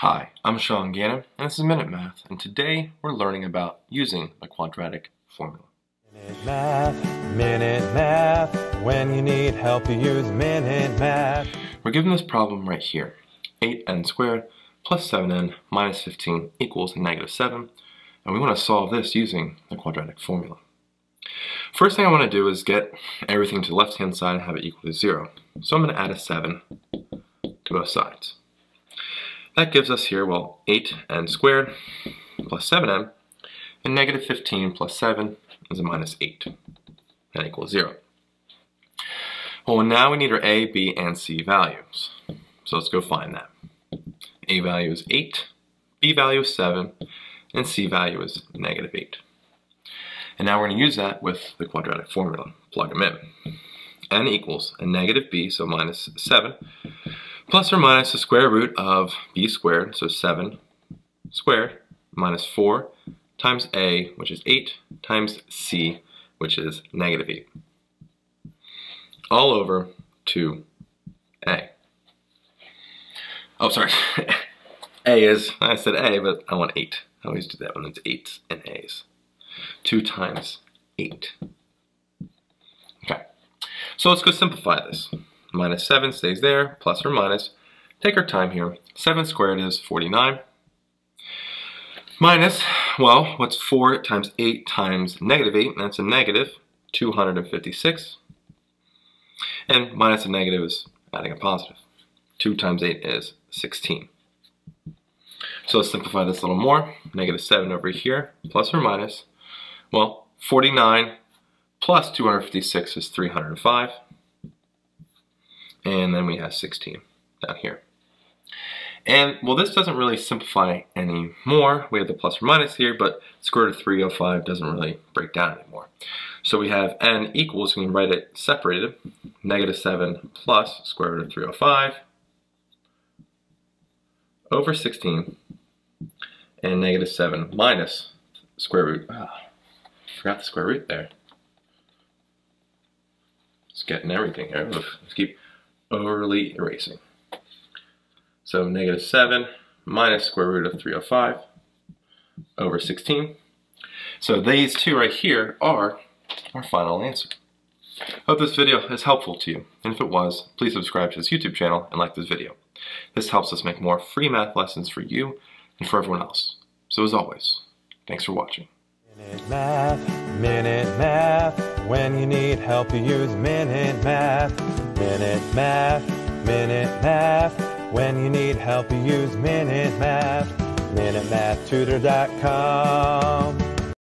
Hi, I'm Sean Gannon, and this is Minute Math, and today we're learning about using the quadratic formula. Minute Math, Minute Math, when you need help you use Minute Math. We're given this problem right here. 8n squared plus 7n minus 15 equals negative 7, and we want to solve this using the quadratic formula. First thing I want to do is get everything to the left-hand side and have it equal to 0. So I'm going to add a 7 to both sides. That gives us here, well, 8n squared plus 7n, and negative 15 plus 7 is a minus 8. That equals 0. Well, now we need our a, b, and c values. So let's go find that. a value is 8, b value is 7, and c value is negative 8. And now we're going to use that with the quadratic formula. Plug them in. n equals a negative b, so minus 7, plus or minus the square root of b squared, so 7 squared, minus 4 times a, which is 8, times c, which is negative 8. All over 2a. Oh, sorry. a is, I said a, but I want 8. I always do that when it's 8s and a's. 2 times 8. Okay, so let's go simplify this minus 7 stays there, plus or minus. Take our time here. 7 squared is 49. Minus, well, what's 4 times 8 times negative 8? That's a negative 256. And minus a negative is adding a positive. 2 times 8 is 16. So let's simplify this a little more. Negative 7 over here, plus or minus. Well, 49 plus 256 is 305 and then we have 16 down here. And, well, this doesn't really simplify anymore. We have the plus or minus here, but square root of 305 doesn't really break down anymore. So we have n equals, we can write it separated, negative 7 plus square root of 305 over 16, and negative 7 minus square root, oh, forgot the square root there. Just getting everything here. Let's keep overly erasing. So negative 7 minus square root of 305 over 16. So these two right here are our final answer. Hope this video is helpful to you, and if it was, please subscribe to this YouTube channel and like this video. This helps us make more free math lessons for you and for everyone else. So as always, thanks for watching. Minute Math, Minute Math, when you need help you use Minute Math. Minute Math, Minute Math. When you need help, you use Minute Math. MinuteMathTutor.com.